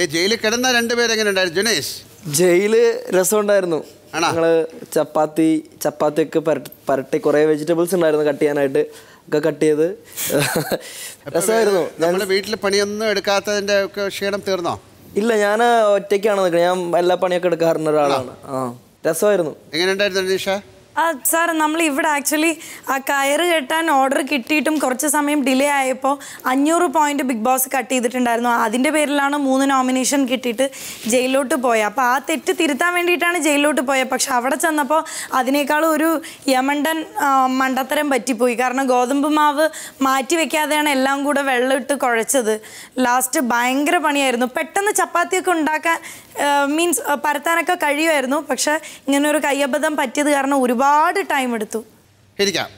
ഏ ജയിലിൽ കിടന്ന രണ്ടുപേരെങ്ങനെ ഉണ്ടായിരുന്നു? ജുനേഷ് ജയിൽ രസമുണ്ടായിരുന്നു. ഉണ്ടായിരുന്നു ഞങ്ങൾ ചപ്പാത്തി ചപ്പാത്തി ഒക്കെ പരട്ടി കുറെ വെജിറ്റബിൾസ് ഉണ്ടായിരുന്നു കട്ട് ചെയ്യാനായിട്ട് ഒക്കെ കട്ട് ചെയ്ത് രസമായിരുന്നു. നമ്മുടെ വീട്ടിൽ പണിയൊന്നും എടുക്കാത്തതിന്റെ ഒക്കെ ക്ഷീണം തീർന്നോ? ഇല്ല ഞാൻ ഒറ്റയ്ക്കാണ് നിൽക്കുന്നത് ഞാൻ എല്ലാ പണിയൊക്കെ എടുക്കാറുള്ള ഒരാളാണ്. ആ രസമായിരുന്നു. എങ്ങനെ ഉണ്ടായിരുന്നു രനീഷ ആ സാർ നമ്മൾ ഇവിടെ ആക്ച്വലി ആ കയറ് കെട്ടാൻ ഓർഡർ കിട്ടിയിട്ടും കുറച്ച് സമയം ഡിലേ ആയപ്പോൾ അഞ്ഞൂറ് പോയിന്റ് ബിഗ് ബോസ് കട്ട് ചെയ്തിട്ടുണ്ടായിരുന്നു. അതിന്റെ പേരിലാണ് മൂന്ന് നോമിനേഷൻ കിട്ടിയിട്ട് ജയിലിലോട്ട് പോയത് അപ്പോൾ ആ തെറ്റ് തിരുത്താൻ വേണ്ടിയിട്ടാണ് ജയിലിലോട്ട് പോയത് പക്ഷെ അവിടെ ചെന്നപ്പോൾ അതിനേക്കാളും ഒരു യമണ്ടൻ മണ്ടത്തരം പറ്റിപ്പോയി. കാരണം ഗോതമ്പ് മാവ് മാറ്റി വെക്കാതെയാണ് എല്ലാം കൂടെ വെള്ളം ഇട്ട് കുഴച്ചത്. ലാസ്റ്റ് ഭയങ്കര പണിയായിരുന്നു. പെട്ടെന്ന് ചപ്പാത്തിയൊക്കെ ഉണ്ടാക്കാൻ മീൻസ് പരത്താനൊക്കെ കഴിയുമായിരുന്നു. പക്ഷേ ഇങ്ങനൊരു ഒരു കയ്യബദ്ധം പറ്റിയത് കാരണം ഒരുപാട് ടൈം എടുത്തു. ഇരിക്കാം.